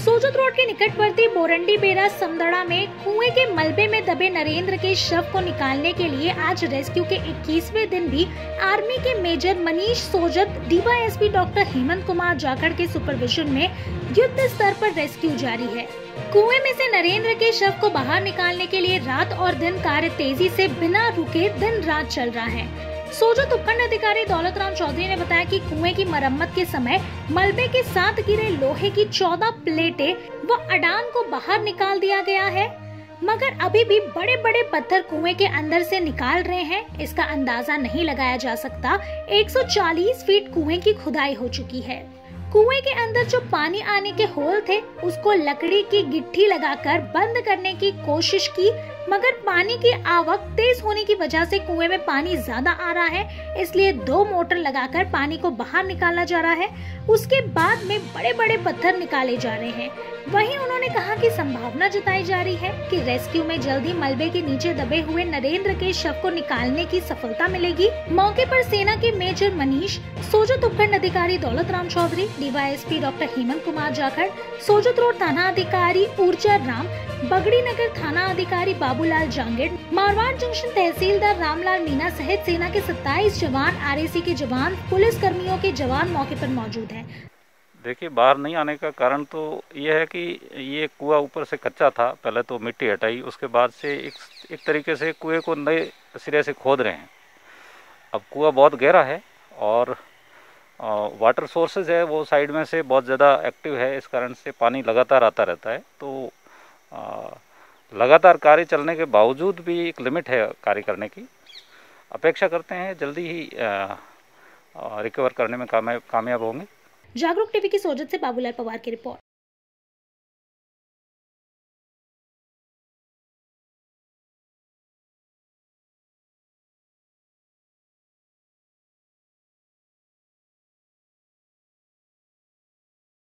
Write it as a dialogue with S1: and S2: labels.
S1: Sojat road के निकटवर्ती बोरंडी बेरा समदड़ा में कुएँ के मलबे में दबे नरेंद्र के शव को निकालने के लिए आज रेस्क्यू के 21वें दिन भी आर्मी के major Manish Sojat DYSP doctor Hemant Kumar Jakhar के सुपरविजन में युद्ध स्तर पर रेस्क्यू जारी है। कुएँ में से नरेंद्र के शव को बाहर निकालने के लिए रात और दिन कार्य तेज़ी से बिना रुके दिन रात चल रहा है। सोजत उपखंड अधिकारी दौलत राम चौधरी ने बताया कि कुएँ की मरम्मत के समय मलबे के साथ गिरे लोहे की 14 प्लेटें व अडान को बाहर निकाल दिया गया है। मगर अभी भी बड़े बड़े पत्थर कुएँ के अंदर से निकाल रहे हैं। इसका अंदाज़ा नहीं लगाया जा सकता। 140 फीट कुएँ की खुदाई हो चुकी है। कुएँ के अंदर जो पानी आने के होल थे, उसको लकड़ी की गिट्टी लगाकर बंद करने की कोशिश की मगर पानी की आवक तेज होने की वजह से कुएँ में पानी ज़्यादा आ रहा है, इसलिए दो मोटर लगाकर पानी को बाहर निकाला जा रहा है। उसके बाद में बड़े बड़े पत्थर निकाले जा रहे हैं। वहीं उन्होंने कहा कि संभावना जताई जा रही है कि रेस्क्यू में जल्दी मलबे के नीचे दबे हुए नरेंद्र के शव को निकालने की सफलता मिलेगी मौके पर सेना के मेजर मनीष, सोजत उपखंड अधिकारी Daulat Ram Chaudhary, DYSP doctor Hemant Kumar Jakhar, Sojat road थाना अधिकारी ऊर्जा राम, बगड़ी नगर थाना अधिकारी बाबूलाल जांगेड़, मारवाड़ जंक्शन तहसीलदार रामलाल मीना सहित सेना के 27 जवान, आरएसी के जवान पुलिस कर्मियों के जवान मौके पर मौजूद हैं।
S2: देखिए, बाहर नहीं आने का कारण तो ये है कि ये कुआ ऊपर से कच्चा था, पहले तो मिट्टी हटाई, उसके बाद से एक एक तरीके से कुएँ को नए सिरे से खोद रहे हैं। अब कुआ बहुत गहरा है और वाटर सोर्सेज है, वो साइड में से बहुत ज़्यादा एक्टिव है, इस कारण से पानी लगातार आता रहता है। तो लगातार कार्य चलने के बावजूद भी एक लिमिट है कार्य करने की। अपेक्षा करते हैं जल्दी ही रिकवर करने में कामयाब होंगे।
S1: जागरूक टीवी की सोजत से बाबूलाल पवार की रिपोर्ट।